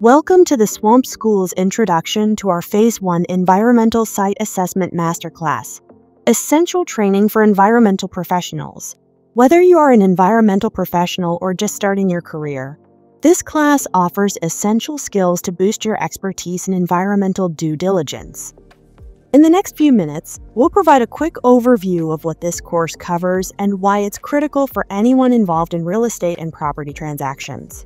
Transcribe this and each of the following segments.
Welcome to the Swamp School's introduction to our Phase 1 Environmental Site Assessment Masterclass, essential training for environmental professionals. Whether you are an environmental professional or just starting your career, this class offers essential skills to boost your expertise in environmental due diligence. In the next few minutes, we'll provide a quick overview of what this course covers and why it's critical for anyone involved in real estate and property transactions.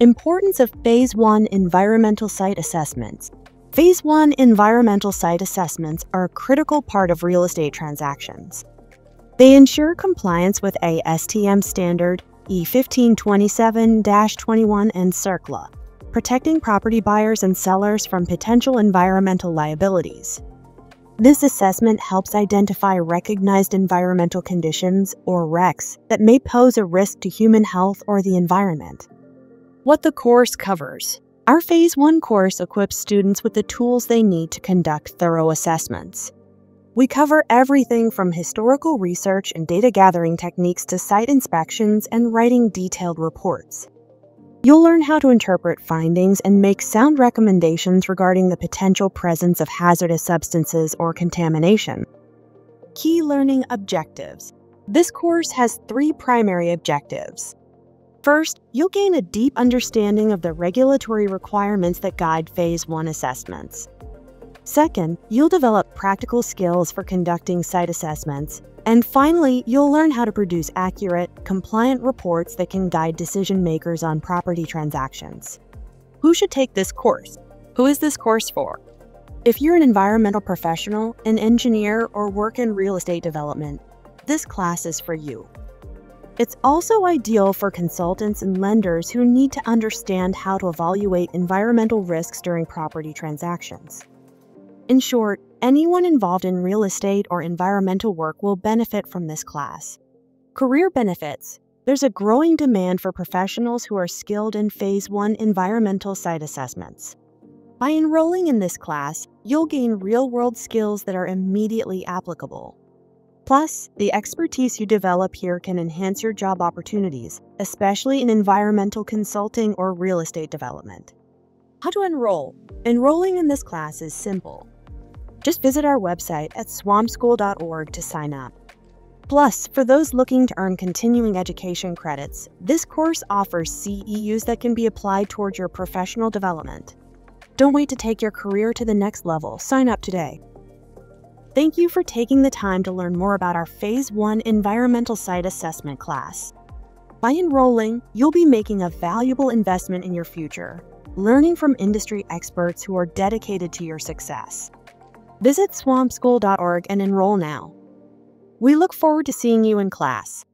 Importance of Phase 1 Environmental Site Assessments Phase 1 environmental site assessments are a critical part of real estate transactions. They ensure compliance with ASTM standard E1527-21 and CERCLA, protecting property buyers and sellers from potential environmental liabilities. This assessment helps identify recognized environmental conditions, or RECs, that may pose a risk to human health or the environment. What the course covers. Our Phase 1 course equips students with the tools they need to conduct thorough assessments. We cover everything from historical research and data gathering techniques to site inspections and writing detailed reports. You'll learn how to interpret findings and make sound recommendations regarding the potential presence of hazardous substances or contamination. Key learning objectives. This course has three primary objectives. First, you'll gain a deep understanding of the regulatory requirements that guide Phase 1 assessments. Second, you'll develop practical skills for conducting site assessments. And finally, you'll learn how to produce accurate, compliant reports that can guide decision makers on property transactions. Who should take this course? Who is this course for? If you're an environmental professional, an engineer, or work in real estate development, this class is for you. It's also ideal for consultants and lenders who need to understand how to evaluate environmental risks during property transactions. In short, anyone involved in real estate or environmental work will benefit from this class. Career benefits. There's a growing demand for professionals who are skilled in Phase 1 environmental site assessments. By enrolling in this class, you'll gain real-world skills that are immediately applicable. Plus, the expertise you develop here can enhance your job opportunities, especially in environmental consulting or real estate development. How to enroll? Enrolling in this class is simple. Just visit our website at swampschool.org to sign up. Plus, for those looking to earn continuing education credits, this course offers CEUs that can be applied towards your professional development. Don't wait to take your career to the next level. Sign up today. Thank you for taking the time to learn more about our Phase 1 Environmental Site Assessment class. By enrolling, you'll be making a valuable investment in your future, learning from industry experts who are dedicated to your success. Visit swampschool.org and enroll now. We look forward to seeing you in class.